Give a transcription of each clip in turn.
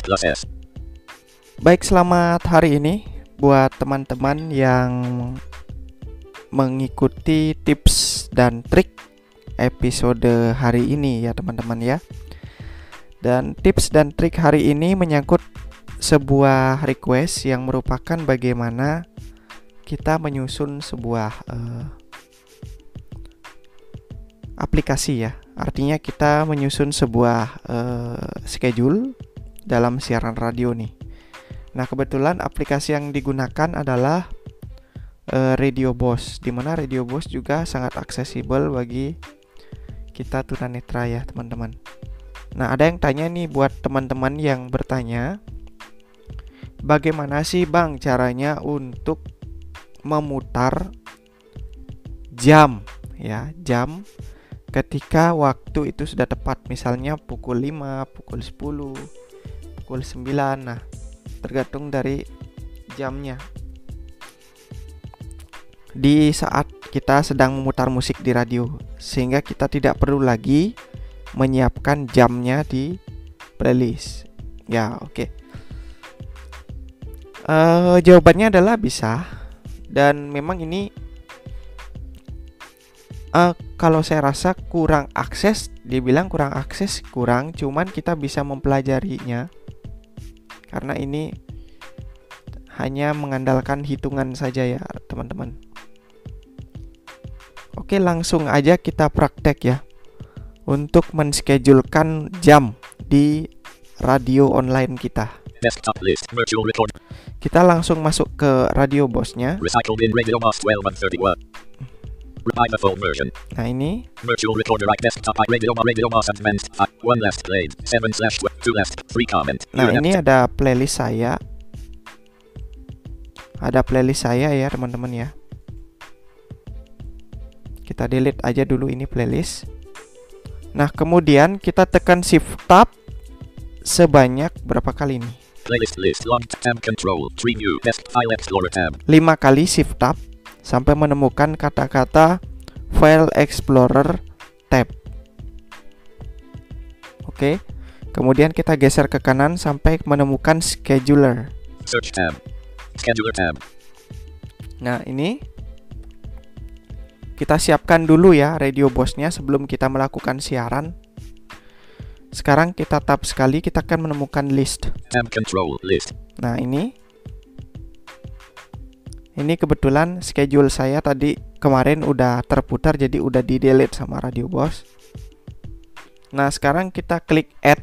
Plus S. Baik, selamat hari ini buat teman-teman yang mengikuti tips dan trik episode hari ini ya teman-teman ya. Dan tips dan trik hari ini menyangkut sebuah request yang merupakan bagaimana kita menyusun sebuah uh, aplikasi ya. Artinya kita menyusun sebuah uh, schedule dalam siaran radio nih. Nah, kebetulan aplikasi yang digunakan adalah uh, Radio Boss di mana Radio Boss juga sangat aksesibel bagi kita tunanetra ya, teman-teman. Nah, ada yang tanya nih buat teman-teman yang bertanya, bagaimana sih Bang caranya untuk memutar jam ya, jam ketika waktu itu sudah tepat misalnya pukul 5, pukul 10, pukul 9 nah tergantung dari jamnya di saat kita sedang memutar musik di radio sehingga kita tidak perlu lagi menyiapkan jamnya di playlist ya oke okay. uh, jawabannya adalah bisa dan memang ini uh, kalau saya rasa kurang akses dibilang kurang akses kurang cuman kita bisa mempelajarinya. Karena ini hanya mengandalkan hitungan saja ya teman-teman. Oke langsung aja kita praktek ya. Untuk menschedulekan jam di radio online kita. Desktop list. Virtual record. kita langsung masuk ke radio bosnya. Recycled in Radio Boss 12 131. By the full version. nah ini Virtual recorder right desktop I Radio Boss Radio Boss advanced. Five. One left played. Seven slash tw- two left. Three comment. Nah ini ada playlist saya Ada playlist saya ya teman-teman ya Kita delete aja dulu ini playlist Nah kemudian kita tekan shift tab Sebanyak berapa kali nih Playlist list. Long tab control. Tree view. Desk file explorer tab. 5 kali shift tab Sampai menemukan kata-kata File Explorer tab Oke Kemudian kita geser ke kanan sampai menemukan scheduler Search tab. Scheduler tab. Nah, ini kita siapkan dulu ya radio bosnya sebelum kita melakukan siaran. Sekarang kita tap sekali, kita akan menemukan list. Tab control list. Nah, ini ini kebetulan schedule saya tadi kemarin udah terputar jadi udah di delete sama radio bos. Nah, sekarang kita klik add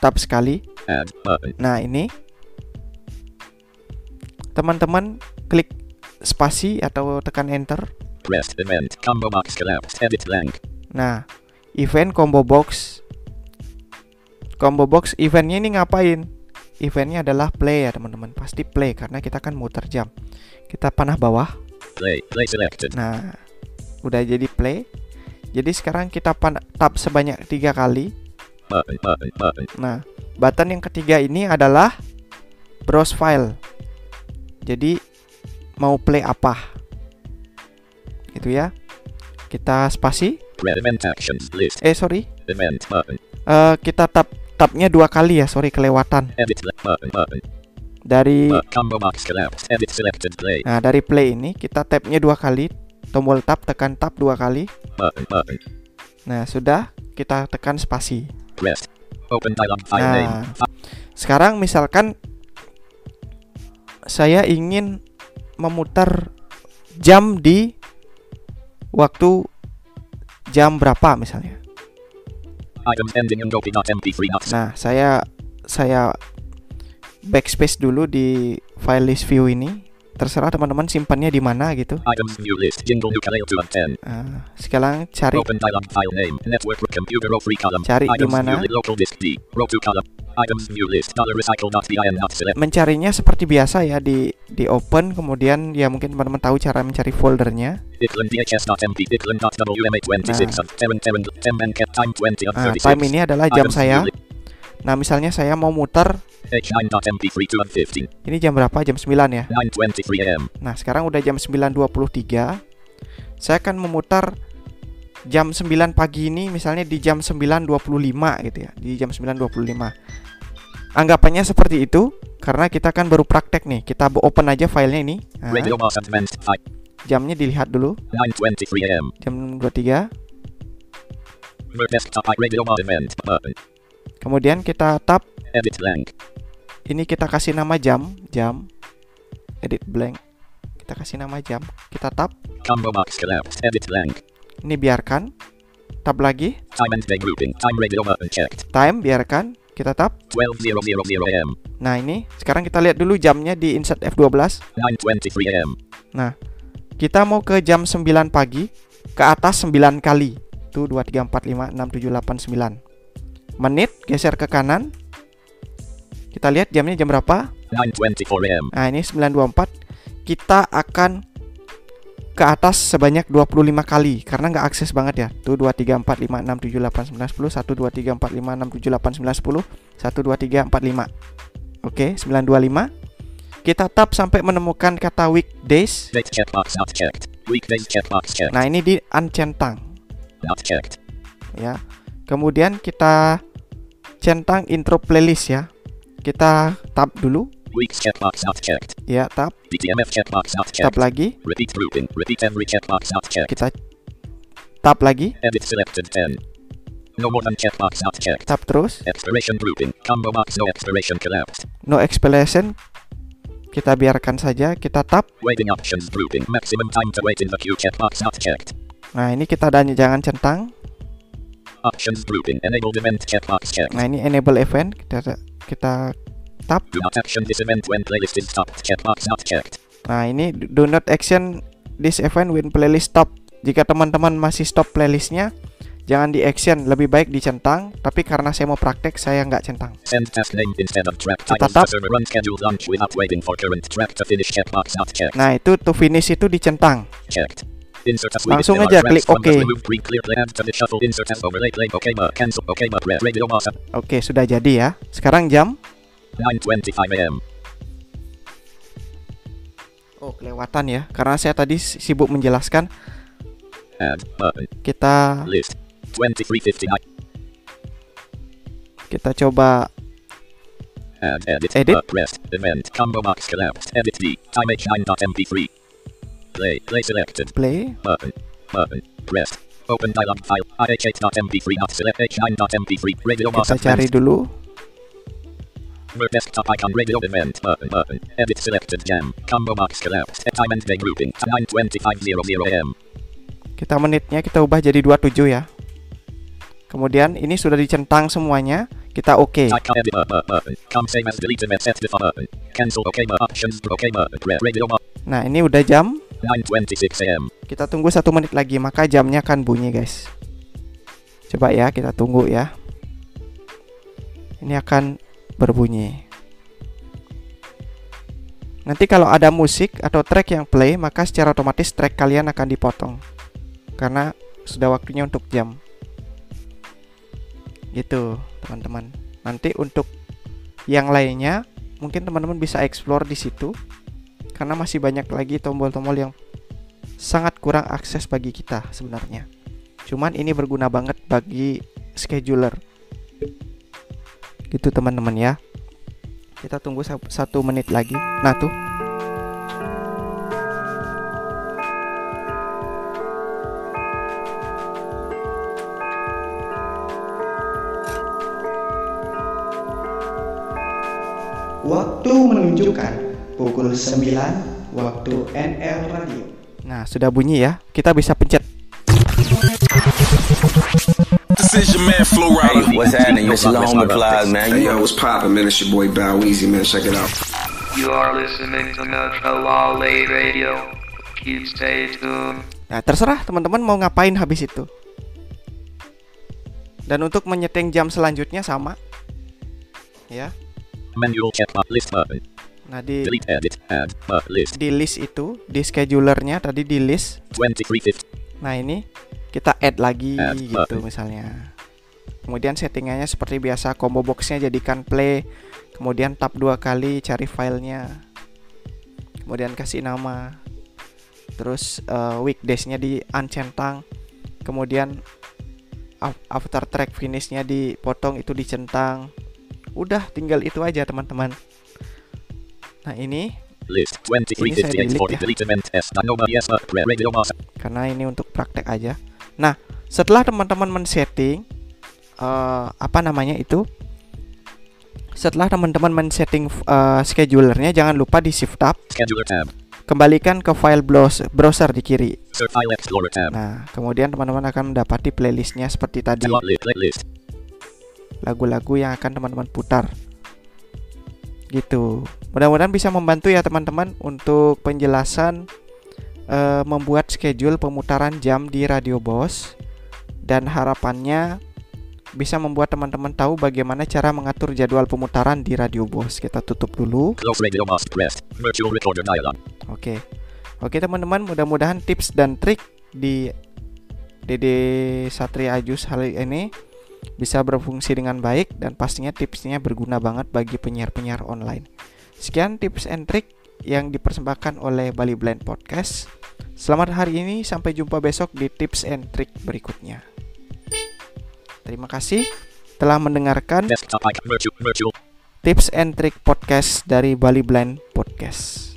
tap sekali. Add. Nah, ini teman-teman klik spasi atau tekan enter. Rest event. Combo box collapsed. Edit blank. Nah, event combo box combo box eventnya ini ngapain? Eventnya adalah play ya teman-teman. Pasti play karena kita kan muter jam. Kita panah bawah. Play. Play selected. Nah, udah jadi play. Jadi sekarang kita pan tap sebanyak tiga kali. Button. Button. Button. Nah, button yang ketiga ini adalah browse file. Jadi mau play apa? Gitu ya. Kita spasi. Red event actions list. Eh sorry, Event button. Eh, kita tap tabnya dua kali ya. Sorry kelewatan. Dari nah dari play ini kita tapnya dua kali. Tombol tab tekan tab dua kali. Nah sudah kita tekan spasi. Nah, sekarang misalkan saya ingin memutar jam di waktu jam berapa misalnya. Nah, saya saya backspace dulu di file list view ini. Terserah teman-teman simpannya di mana gitu. Items view list. Jingle ukulele 2 of 10. Nah, sekarang cari Open dialog file name. Network computer row 3 column. Cari di mana? view li- local disk D. Row 2 column. Items view list. Dollar recycle.bin not select. mencarinya seperti biasa ya di di open kemudian ya mungkin teman-teman tahu cara mencari foldernya. Itlan DHS.mp. Itlan.wma26 of 7 7 10 and cap time 20 of Nah, 36. time ini adalah jam saya. Nah, misalnya saya mau muter H9.mp3 2 of 15. ini jam berapa? Jam 9 ya. 9.23 am. Nah, sekarang udah jam 9.23. Saya akan memutar jam 9 pagi ini misalnya di jam 9.25 gitu ya di jam 9.25 anggapannya seperti itu karena kita kan baru praktek nih kita open aja filenya ini nah, jamnya dilihat dulu 9:23 a.m. jam 23 Button. kemudian kita tap Edit blank. ini kita kasih nama jam jam edit blank kita kasih nama jam kita tap Combo box collapsed. Edit blank. ini biarkan tab lagi Time and day grouping. Time Radio Mars unchecked. time biarkan kita tap 12:000 a.m. nah ini sekarang kita lihat dulu jamnya di insert F12 9:23 a.m. kita mau ke jam 9 pagi ke atas 9 kali tuh 2 3 4 5 6 7 8 9 menit geser ke kanan kita lihat jamnya jam berapa 9:24 a.m. nah ini 924 kita akan ke atas sebanyak 25 kali karena nggak akses banget ya tuh 2 3 4 5 6 7 8 9 10 1 2 3 4 5 6 7 8 9 10 1 2 3 4 5 oke 925 kita tap sampai menemukan kata weekdays checkbox not checked. Weekdays checkbox checked. nah ini di uncentang Not checked. ya. Kemudian kita centang intro playlist ya. Kita tab dulu, Weeks checkbox not checked. ya tab, DTMF checkbox not tab checked. lagi, Repeat grouping. Repeat every checkbox not checked. kita tab lagi, Edit selected 10. No more than checkbox not checked. tab terus, Expiration grouping. Combo box no expiration collapsed. no expiration. Kita biarkan saja, kita tab. Waiting options grouping. Maximum time to wait in the queue checkbox not checked. Nah, ini kita dan jangan centang. Options grouping. Enabled event checkbox checked. Nah, ini enable event, kita kita tab. Do not action this event when playlist is stopped. Checkbox not checked. Nah, ini do not action this event when playlist stop. Jika teman-teman masih stop playlistnya, jangan di action, lebih baik dicentang. Tapi karena saya mau praktek, saya nggak centang. Send task name instead of track Kita titles tap. to server run schedule launch without waiting for current track to finish checkbox not checked. Nah, itu to finish itu dicentang. Checked. Langsung aja klik OK. okay Oke, sudah jadi ya. Sekarang jam? 9:25 a.m. Oh, kelewatan ya. Karena saya tadi sibuk menjelaskan. Kita list. 2359 kita coba edit Edit. event combo box collapsed. Edit D time h9.mp3 play play selected. Play. button. Button. Pressed open dialog file. Ih8.mp3 not select h9.mp3 radio Kita cari dulu. Mer desktop icon radio event. Button button. Edit selected jam. Combo box collapsed time and day grouping. 9:25:00 am Kita menitnya kita ubah jadi 27 ya. Kemudian ini sudah dicentang semuanya. Kita oke. Okay Nah, ini udah jam. 9:26 am Kita tunggu satu menit lagi, maka jamnya akan bunyi, guys. Coba ya, kita tunggu ya. Ini akan berbunyi. Nanti kalau ada musik atau track yang play, maka secara otomatis track kalian akan dipotong. Karena sudah waktunya untuk jam. Gitu, teman-teman. Nanti untuk yang lainnya, mungkin teman-teman bisa explore di situ. Karena masih banyak lagi tombol-tombol yang sangat kurang akses bagi kita sebenarnya. Cuman ini berguna banget bagi scheduler. Gitu teman-teman ya. Kita tunggu sa- satu menit lagi. Nah tuh. Waktu menunjukkan pukul 9 waktu NL Radio. Nah, sudah bunyi ya. Kita bisa pencet. This is your man Flo Rida. Hey, what's happening? This is the home applies, man. Hey, You yo, what's poppin', man? It's your boy Bow Weezy, man. Check it out. You are listening to Metro Lolly Radio. Keep stay tuned. Nah, terserah teman-teman mau ngapain habis itu. Dan untuk menyeting jam selanjutnya sama. Ya. manual checkbox list Nah, di edit add uh, list di list itu, di schedulernya tadi di list. 2350 Nah, ini kita add lagi Add gitu button. misalnya. Kemudian settingannya seperti biasa, combo boxnya jadikan play. Kemudian tap dua kali cari filenya. Kemudian kasih nama. Terus eh, weekdays-nya di uncentang. kemudian af- after track finishnya dipotong itu dicentang udah tinggal itu aja teman-teman nah ini List Ini saya 2358 delete ya. master. karena ini untuk praktek aja. Nah, setelah teman-teman men-setting eh, apa namanya itu? Setelah teman-teman men-setting eh, schedulernya jangan lupa di shift tab, Scheduler tab. kembalikan ke file browser, browser di kiri. Nah, kemudian teman-teman akan mendapati playlistnya seperti tadi, lagu-lagu yang akan teman-teman putar. Gitu. Mudah-mudahan bisa membantu ya teman-teman untuk penjelasan eh, membuat schedule pemutaran jam di Radio Bos dan harapannya bisa membuat teman-teman tahu bagaimana cara mengatur jadwal pemutaran di Radio Bos. Kita tutup dulu. Oke. Oke teman-teman, mudah-mudahan tips dan trik di Dede Satria Ajus kali ini bisa berfungsi dengan baik dan pastinya tipsnya berguna banget bagi penyiar-penyiar online. Sekian tips and trik yang dipersembahkan oleh Bali Blend Podcast. Selamat hari ini, sampai jumpa besok di tips and trik berikutnya. Terima kasih telah mendengarkan tips and trik podcast dari Bali Blend Podcast.